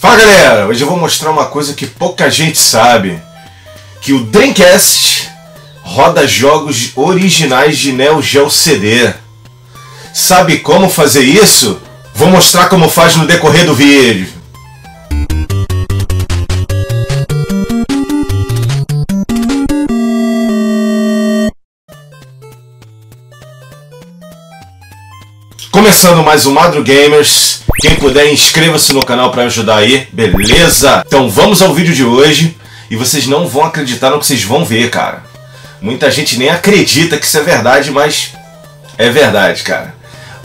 Fala galera, hoje eu vou mostrar uma coisa que pouca gente sabe, que o Dreamcast roda jogos originais de Neo Geo CD. Sabe como fazer isso? Vou mostrar como faz no decorrer do vídeo. Começando mais um Madro Gamers. Quem puder, inscreva-se no canal para ajudar aí, beleza? Então vamos ao vídeo de hoje e vocês não vão acreditar no que vocês vão ver, cara. Muita gente nem acredita que isso é verdade, mas é verdade, cara.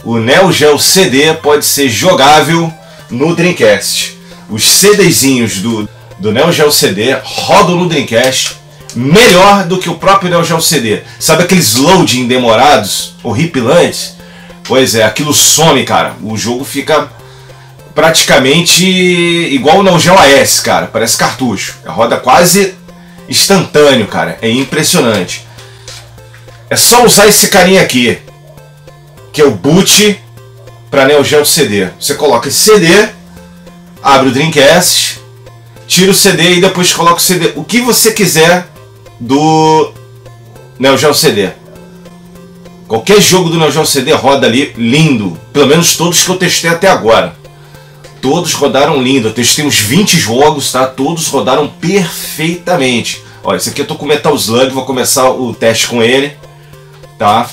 O Neo Geo CD pode ser jogável no Dreamcast. Os CDzinhos do, do Neo Geo CD rodam no Dreamcast melhor do que o próprio Neo Geo CD. Sabe aqueles loading demorados, horripilantes? Pois é, aquilo some, cara. O jogo fica praticamente igual o Neo Geo AS, cara. Parece cartucho. A roda quase instantâneo, cara. É impressionante. É só usar esse carinha aqui, que é o boot para Neo Geo CD. Você coloca esse CD, abre o Dreamcast, tira o CD e depois coloca o CD, o que você quiser do Neo Geo CD. Qualquer jogo do Neo Geo CD roda ali lindo, pelo menos todos que eu testei até agora. Todos rodaram lindo. Uns 20 jogos, tá? Todos rodaram perfeitamente. Olha, esse aqui eu tô com Metal Slug, vou começar o teste com ele. Tá?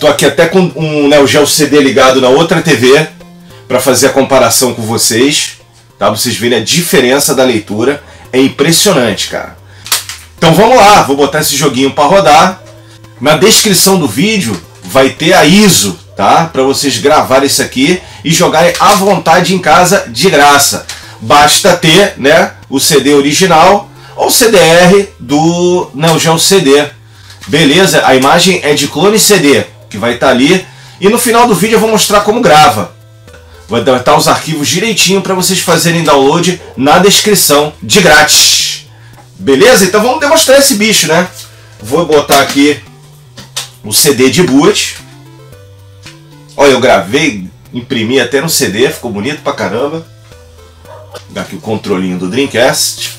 Tô aqui até com um Neo Geo CD ligado na outra TV para fazer a comparação com vocês, tá? Vocês verem a diferença da leitura. É impressionante, cara. Então vamos lá, vou botar esse joguinho para rodar. Na descrição do vídeo vai ter a ISO, tá? Para vocês gravarem isso aqui e jogarem à vontade em casa de graça. Basta ter, né, o CD original ou CDR do Neo Geo CD. Beleza? A imagem é de clone CD, que vai estar tá ali. E no final do vídeo eu vou mostrar como grava. Vai estar os arquivos direitinho para vocês fazerem download na descrição de grátis. Beleza? Então vamos demonstrar esse bicho, né? Vou botar aqui o CD de boot. Olha, eu gravei, imprimi até no CD, ficou bonito pra caramba. Aqui o controlinho do Dreamcast.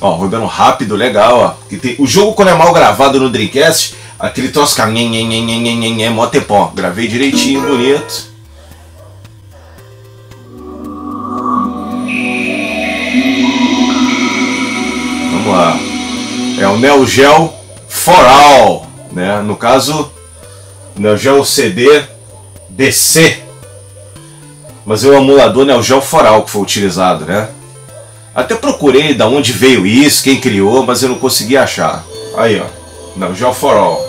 Ó, rodando rápido, legal, ó. Tem... O jogo quando é mal gravado no Dreamcast, aquele troço fica nhen, nhen, mó tempão. Gravei direitinho, bonito. Vamos lá. É o Neo Geo For All, né? No caso, Neo Geo CD DC. Mas é o emulador Neo Geo For All que foi utilizado, né? Até procurei da onde veio isso, quem criou, mas eu não consegui achar. Aí, ó. Neo Geo For All.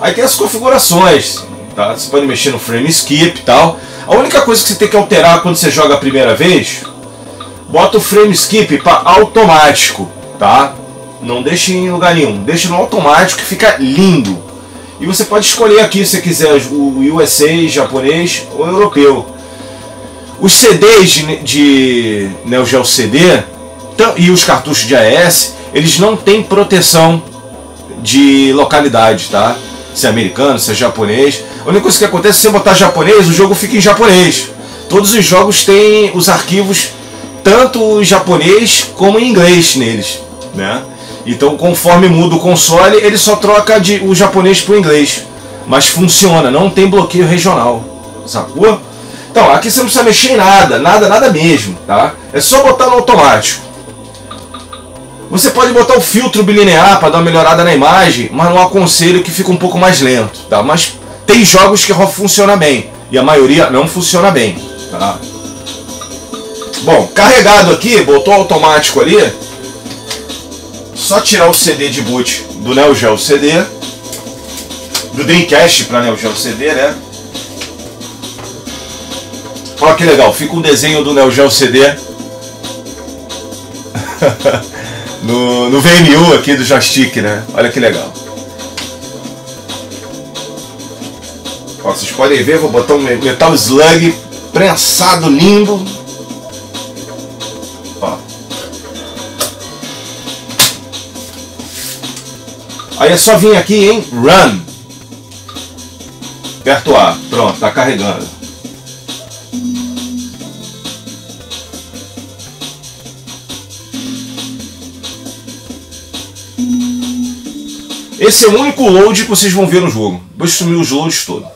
Aí tem as configurações, tá? Você pode mexer no frame skip e tal. A única coisa que você tem que alterar quando você joga a primeira vez, bota o frame skip para automático, tá? Não deixe em lugar nenhum. Deixe no automático que fica lindo. E você pode escolher aqui se quiser o USA, japonês ou europeu. Os CDs de, de Neo Geo CD e os cartuchos de AES, eles não têm proteção de localidade, tá? Se é americano, se é japonês. A única coisa que acontece é se você botar japonês, o jogo fica em japonês. Todos os jogos têm os arquivos tanto em japonês como em inglês neles, né? Então, conforme muda o console, ele só troca de, o japonês para o inglês. Mas funciona, não tem bloqueio regional. Sacou? Então, aqui você não precisa mexer em nada, nada, nada mesmo, tá? É só botar no automático. Você pode botar o filtro bilinear para dar uma melhorada na imagem, mas não aconselho que fica um pouco mais lento, tá? Mas tem jogos que funciona bem e a maioria não funciona bem, tá? Bom, carregado aqui, botou automático ali, só tirar o CD de boot do Neo Geo CD, do Dreamcast para Neo Geo CD, né? Olha que legal, fica um desenho do Neo Geo CD no, no VMU aqui do joystick, né? Olha que legal. Ó, vocês podem ver, vou botar um Metal Slug prensado lindo Aí é só vir aqui em Run. Aperto A. Pronto, tá carregando. Esse é o único load que vocês vão ver no jogo. Vou sumir os loads todos.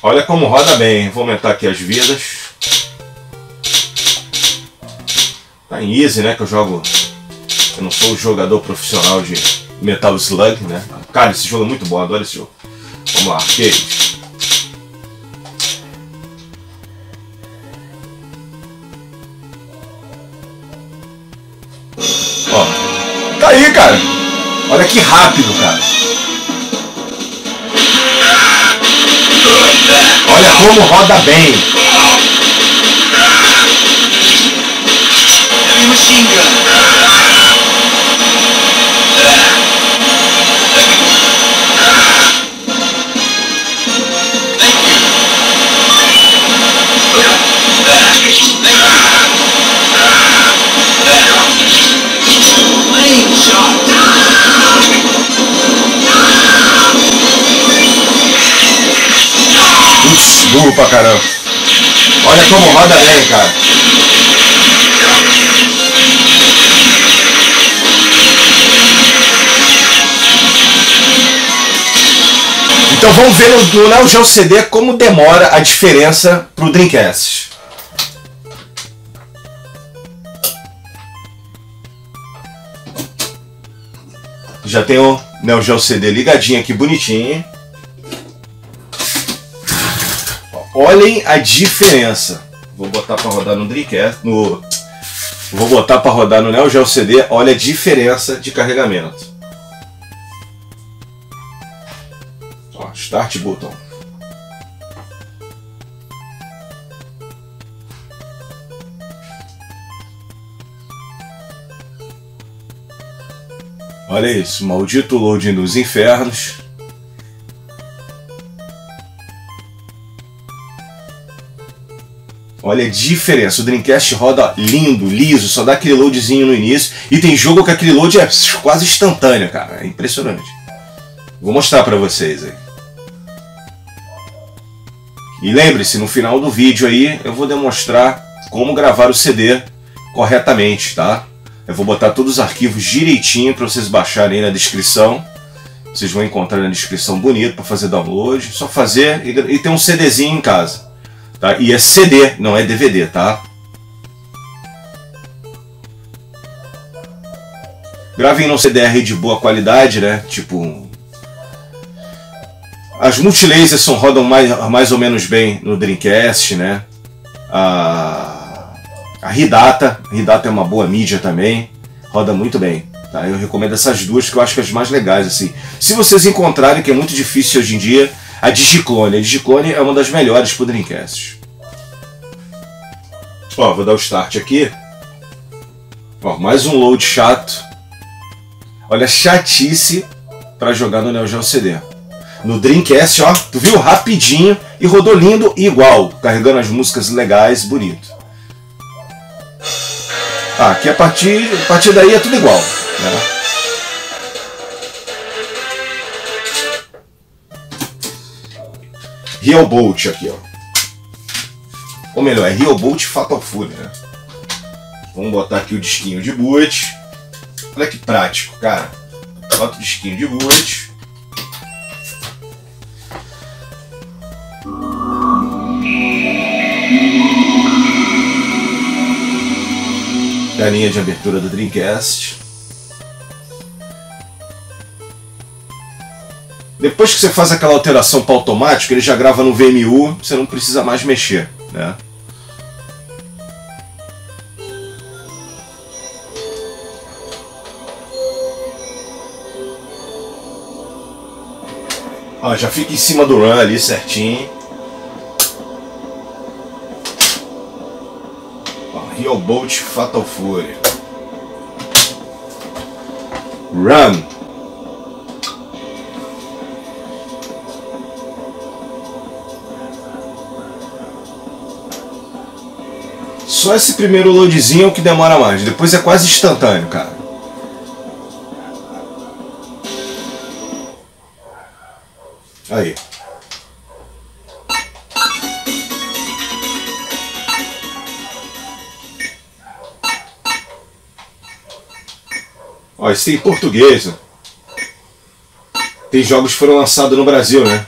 Olha como roda bem. Vou aumentar aqui as vidas. Tá em easy, né? Que eu jogo. Eu não sou jogador profissional de Metal Slug, né? Cara, esse jogo é muito bom. Adoro esse jogo. Vamos lá, arcade. Ó. Tá aí, cara. Olha que rápido, cara. Olha como roda bem. Machine gun. Olha como roda bem, cara. Então vamos ver no, no Neo Geo CD como demora a diferença pro Dreamcast. Já tem o Neo Geo CD ligadinho aqui bonitinho. Olhem a diferença. Vou botar para rodar no Dreamcast, no Vou botar para rodar no Neo Geo CD. Olha a diferença de carregamento. Ó, start button. Olha isso, maldito loading dos infernos. Olha a diferença. O Dreamcast roda lindo, liso, só dá aquele loadzinho no início. E tem jogo que aquele load é quase instantâneo, cara. É impressionante. Vou mostrar pra vocês aí. E lembre-se, no final do vídeo aí eu vou demonstrar como gravar o CD corretamente, tá? Eu vou botar todos os arquivos direitinho para vocês baixarem aí na descrição. Vocês vão encontrar na descrição bonito para fazer download. Só fazer e, e ter um CDzinho em casa. Tá? E é CD, não é DVD, tá? Gravem no CDR de boa qualidade, né? Tipo. As multilasers rodam mais, mais ou menos bem no Dreamcast, né? A, a Hidata, Hidata é uma boa mídia também, roda muito bem. Tá? Eu recomendo essas duas que eu acho que as mais legais. assim. Se vocês encontrarem, que é muito difícil hoje em dia, a Digiclone. A Digiclone é uma das melhores pro Dreamcast. Ó, vou dar o start aqui. Ó, mais um load chato. Olha, chatice para jogar no Neo Geo CD. No Dreamcast, ó, tu viu? Rapidinho e rodou lindo igual, carregando as músicas legais, bonito. Ah, aqui a partir, a partir daí é tudo igual. Né? Real Bolt aqui, ó. Ou melhor, é Real Bolt Fatal Fury, né? Vamos botar aqui o disquinho de boot. Olha que prático, cara. Bota o disquinho de boot. a linha de abertura do Dreamcast. Depois que você faz aquela alteração para automático, ele já grava no VMU, você não precisa mais mexer, né? Ó, já fica em cima do run ali certinho. Real Bolt Fatal Fury. Run. Só esse primeiro loadzinho é que demora mais. Depois é quase instantâneo, cara. Aí. Ó, isso tem em português. Tem jogos que foram lançados no Brasil, né?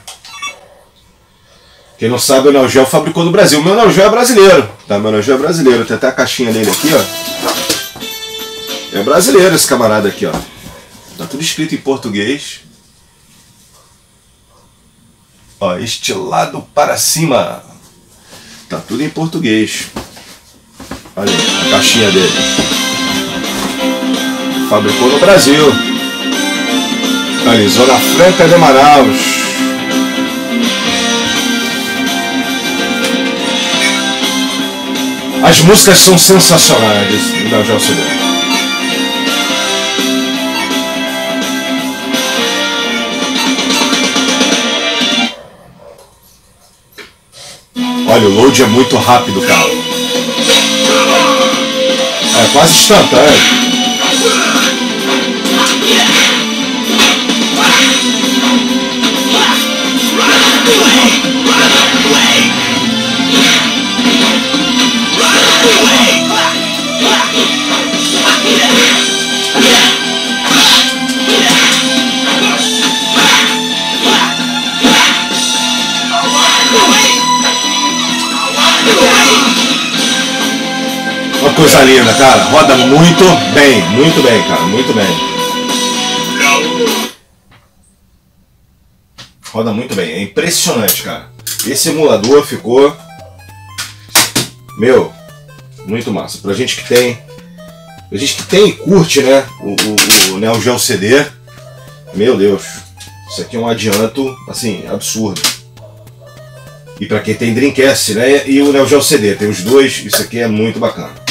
Quem não sabe, o Neo Geo fabricou no Brasil. Meu Neo Geo é brasileiro. Tá? Meu Neo Geo é brasileiro. Tem até a caixinha dele aqui, ó. É brasileiro esse camarada aqui, ó. Tá tudo escrito em português. Ó, estilado para cima. Tá tudo em português. Olha aí, a caixinha dele. Fabricou no Brasil. Ali, Zona Franca de Manaus. As músicas são sensacionais Geo CD. Olha, o load é muito rápido, cara. É quase instantâneo. Linda, cara. Roda muito bem, muito bem, cara, muito bem. Roda muito bem, é impressionante, cara. Esse emulador ficou. Meu, muito massa. Pra gente que tem. Gente que tem e curte, né? O, o, o Neo Geo CD. Meu Deus. Isso aqui é um adianto, assim, absurdo. E pra quem tem Dreamcast, né? E o Neo Geo CD, tem os dois, isso aqui é muito bacana.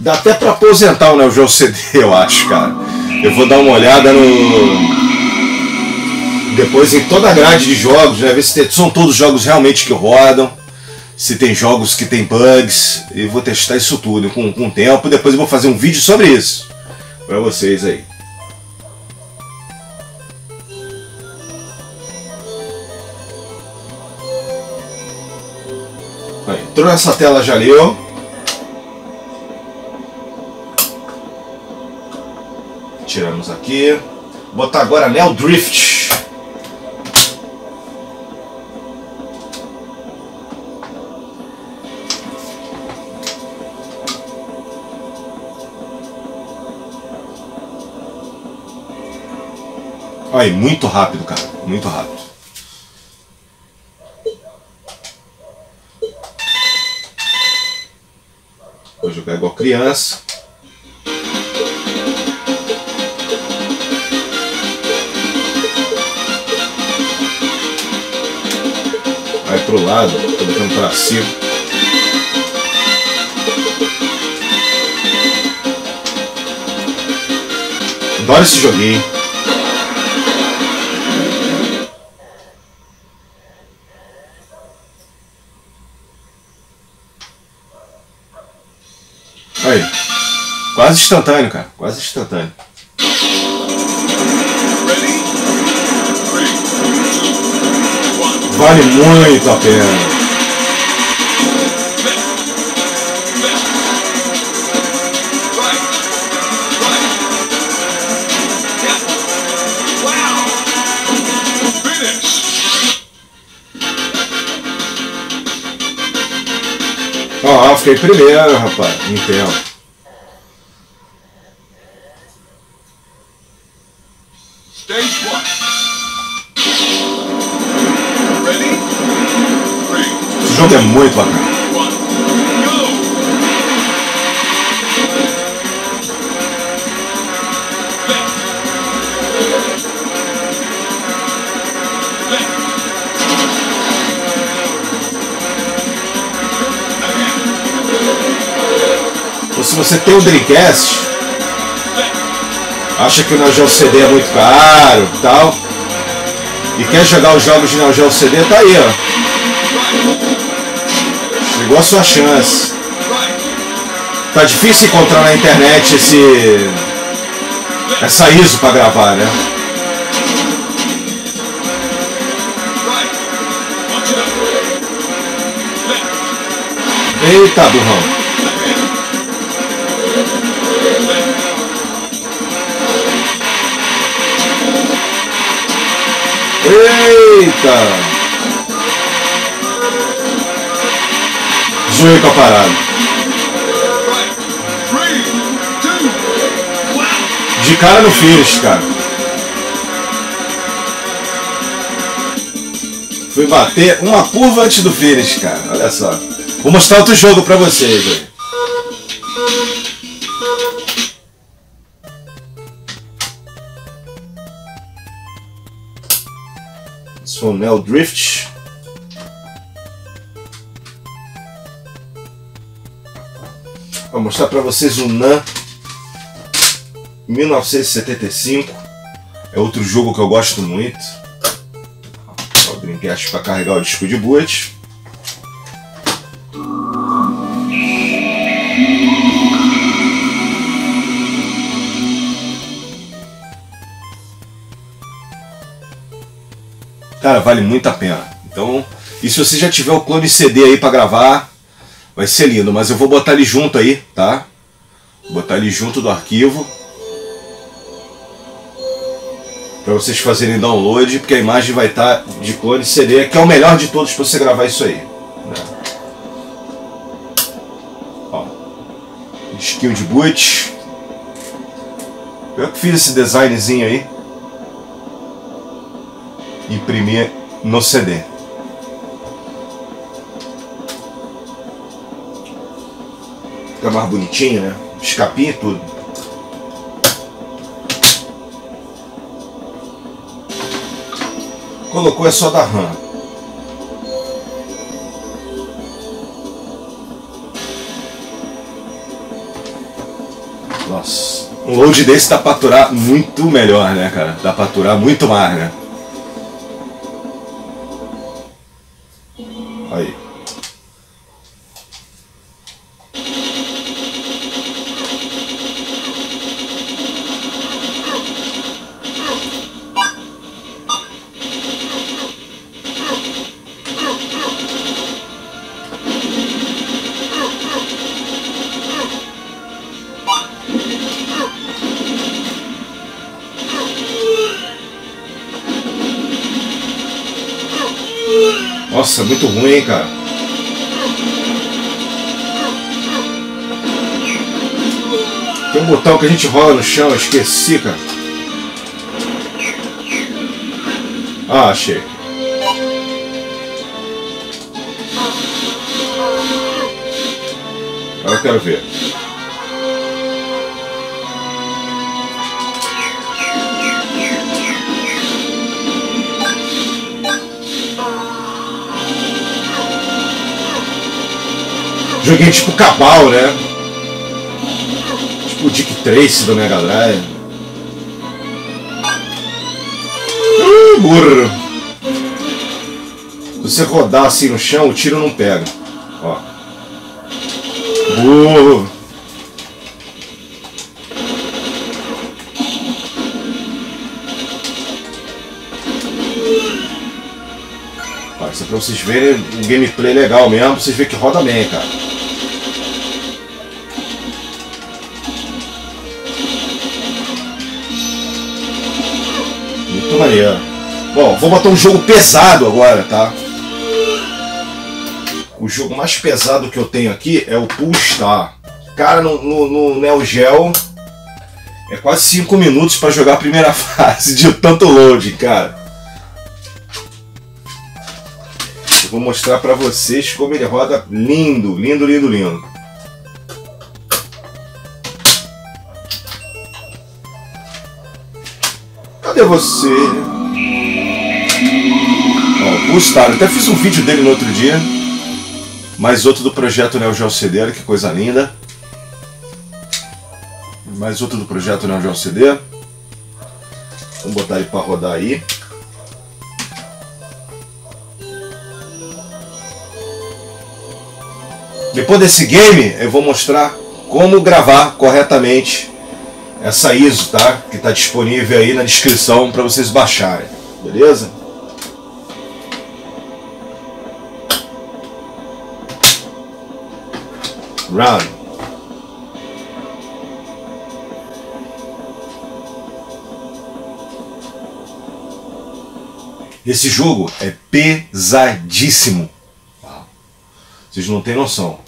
Dá até pra aposentar o Neo Geo CD, eu acho, cara. Eu vou dar uma olhada no. Depois em toda a grade de jogos, né? Ver se tem- são todos jogos realmente que rodam. Se tem jogos que tem bugs. E vou testar isso tudo com, com o tempo. Depois eu vou fazer um vídeo sobre isso. Pra vocês aí. Aí, entrou nessa tela já leu. Tiramos aqui. Vou botar agora Neo Drift. Aí, muito rápido, cara. Muito rápido. Vou jogar igual criança. Pro lado, tô botando pra cima. Adoro esse joguinho. Aí. Quase instantâneo, cara. Quase instantâneo. Vale muito a pena. Ó, fiquei primeiro, rapaz. Em tempo. Se você tem o Dreamcast, acha que o Neo Geo CD é muito caro e tal, e quer jogar os jogos de Neo Geo CD, tá aí, ó. Chegou a sua chance. Tá difícil encontrar na internet esse. essa ISO pra gravar, né? Eita, burrão. Eita! Zoei com a parada. De cara no finish, cara. Fui bater uma curva antes do finish, cara. Olha só. Vou mostrar outro jogo pra vocês aí. Esse foi o Neo Drift. Vou mostrar pra vocês o NAN 1975 é outro jogo que eu gosto muito. O Dreamcast para carregar o disco de boot. Cara, vale muito a pena. Então, e se você já tiver o clone CD aí para gravar, vai ser lindo. Mas eu vou botar ele junto aí, tá? Botar ele junto do arquivo para vocês fazerem download, porque a imagem vai estar de clone CD, que é o melhor de todos para você gravar isso aí. né? Ó, disquinho de boot. Eu que fiz esse designzinho aí. Imprimir no CD. Fica mais bonitinho, né? Escapinha e tudo. Colocou é só da RAM. Nossa. Um load desse dá pra aturar muito melhor, né, cara? Dá pra aturar muito mais, né? Que a gente rola no chão, esqueci, cara. Ah, achei. Agora eu quero ver. Joguinho tipo Cabal, né? Tipo o Dick Tracy do Mega Drive. Burro. Se você rodar assim no chão, o tiro não pega. Ó. Burro. Isso é pra vocês verem o gameplay legal mesmo, pra vocês verem que roda bem, cara. Bom, vou botar um jogo pesado agora, tá? O jogo mais pesado que eu tenho aqui é o Pool Star. Cara, no, no, no Neo Geo é quase 5 minutos pra jogar a primeira fase de tanto load, cara. Eu vou mostrar pra vocês como ele roda lindo, lindo, lindo, lindo. Cadê você? Ó, o Star, eu até fiz um vídeo dele no outro dia. Mais outro do projeto Neo Geo CD, olha que coisa linda. Mais outro do projeto Neo Geo CD. Vamos botar ele para rodar aí. Depois desse game, eu vou mostrar como gravar corretamente essa ISO, tá? Que está disponível aí na descrição para vocês baixarem, beleza? Run. Esse jogo é pesadíssimo. Vocês não têm noção.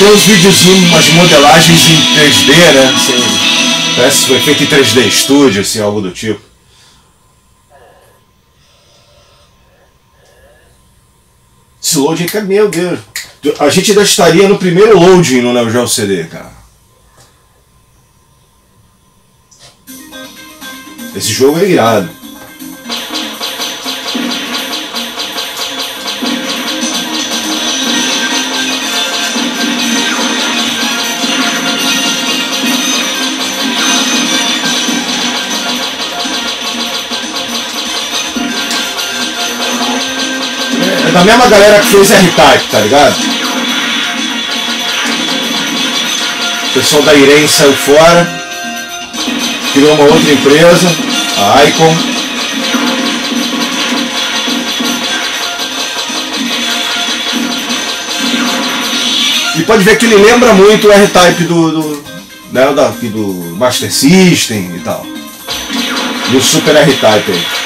Tem uns videozinhos, umas modelagens em 3D, né? Assim, parece que foi feito em 3D Studio, assim, algo do tipo. Esse loading, cara, meu Deus. A gente ainda estaria no primeiro loading no Neo Geo CD, cara. Esse jogo é irado. Da mesma galera que fez R-Type, tá ligado? O pessoal da Irene saiu fora, criou uma outra empresa, a Icon. E pode ver que ele lembra muito o R-Type do, do, né, aqui do Master System e tal. Do Super R-Type aí.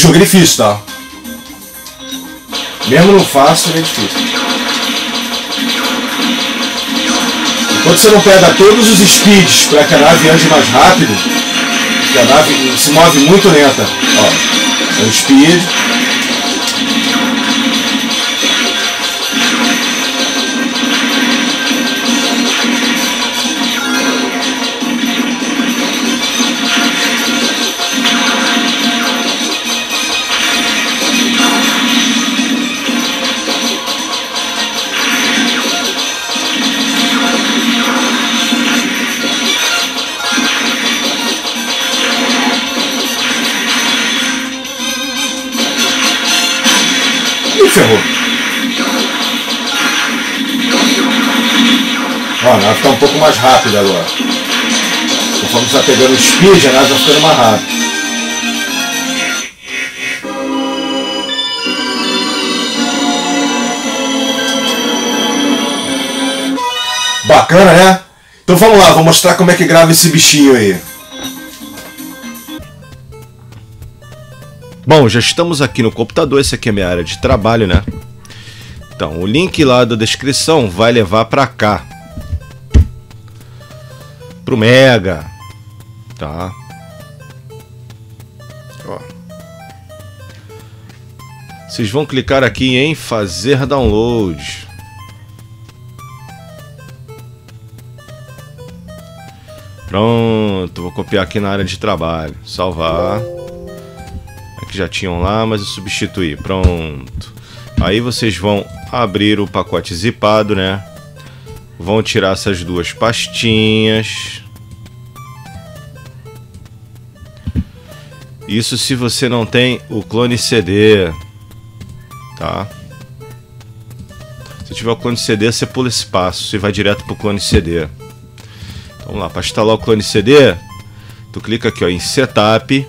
Jogo é difícil, tá? Mesmo no fácil, é difícil. Enquanto você não pega todos os speeds para que a nave ande mais rápido, que a nave se move muito lenta. Ó, é o speed. Nave tá um pouco mais rápida agora. Conforme você tá pegando o speed, a nave vai ficando mais rápida. Bacana, né? Então vamos lá, vou mostrar como é que grava esse bichinho aí. Bom, já estamos aqui no computador, essa aqui é a minha área de trabalho, né? Então, o link lá da descrição vai levar para cá. Pro Mega, tá? Ó. Vocês vão clicar aqui em fazer download. Pronto, vou copiar aqui na área de trabalho, salvar que já tinham lá, mas eu substituí. Pronto. Aí vocês vão abrir o pacote zipado, né? Vão tirar essas duas pastinhas. Isso se você não tem o clone CD, tá? Se tiver o clone CD, você pula esse passo, você vai direto pro clone CD. Então, vamos lá, para instalar o clone CD, tu clica aqui ó, em Setup.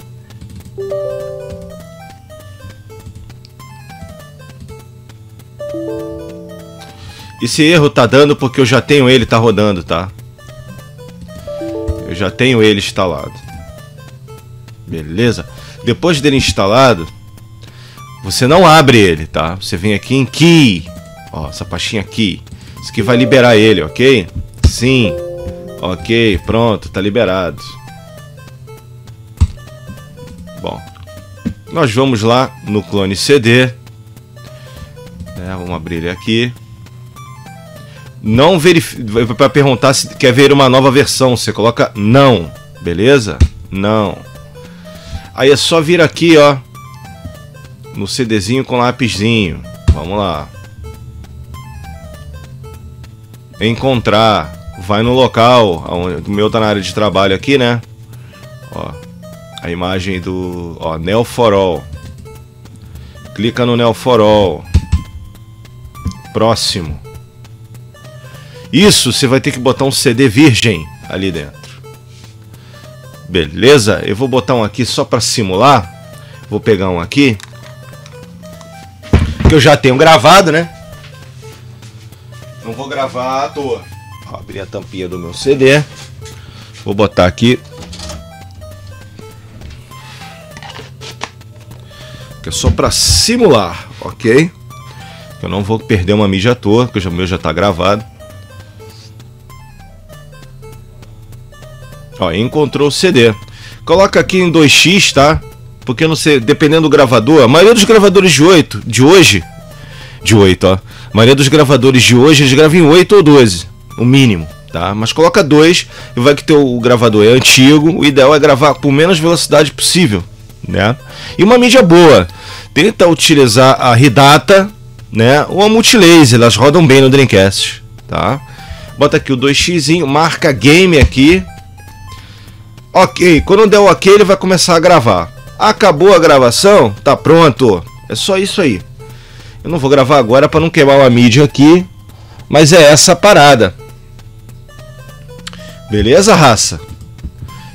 Esse erro tá dando porque eu já tenho ele, tá rodando, tá? Eu já tenho ele instalado. Beleza? Depois dele instalado, você não abre ele, tá? Você vem aqui em Key. Ó, essa pastinha aqui. Isso aqui vai liberar ele, ok? Sim. Ok, pronto, tá liberado. Bom, nós vamos lá no clone CD. É, vamos abrir ele aqui não verifica para perguntar se quer ver uma nova versão, você coloca não, beleza? Não. Aí é só vir aqui, ó, no CDzinho com lápisinho. Vamos lá. Encontrar, vai no local, onde o meu tá na área de trabalho aqui, né? Ó, a imagem do, ó, Neo for All. Clica no Neo for All. Próximo. Isso, você vai ter que botar um CD virgem ali dentro. Beleza? Eu vou botar um aqui só para simular. Vou pegar um aqui. Que eu já tenho gravado, né? Não vou gravar à toa. Vou abrir a tampinha do meu CD. Vou botar aqui. Que é só para simular, ok? Eu não vou perder uma mídia à toa, porque o meu já está gravado. Ó, encontrou o CD. Coloca aqui em 2x, tá? Porque não sei, dependendo do gravador, a maioria dos gravadores de 8, de hoje, de 8, ó. A maioria dos gravadores de hoje eles gravam em 8 ou 12, o mínimo, tá? Mas coloca 2 e vai que teu gravador é antigo, o ideal é gravar com menos velocidade possível, né? E uma mídia boa. Tenta utilizar a Ridata, né? Ou a Multilaser, elas rodam bem no Dreamcast, tá? Bota aqui o 2x, marca game aqui, Ok, quando der o ok, ele vai começar a gravar. Acabou a gravação? Tá pronto. É só isso aí. Eu não vou gravar agora para não queimar a mídia aqui, mas é essa parada. Beleza, raça?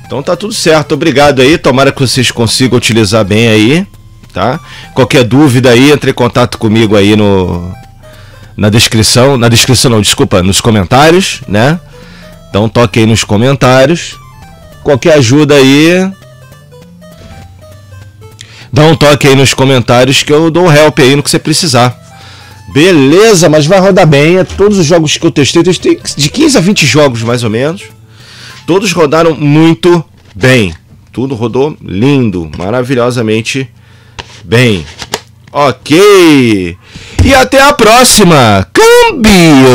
Então tá tudo certo. Obrigado aí. Tomara que vocês consigam utilizar bem aí, tá? Qualquer dúvida aí, entre em contato comigo aí no na descrição, na descrição não, desculpa, nos comentários, né? Então toque aí nos comentários Qualquer ajuda aí, dá um toque aí nos comentários que eu dou help aí no que você precisar. Beleza, mas vai rodar bem. É todos os jogos que eu testei, testei de 15 a 20 jogos mais ou menos. Todos rodaram muito bem. Tudo rodou lindo, maravilhosamente bem. Ok. E até a próxima. Câmbio!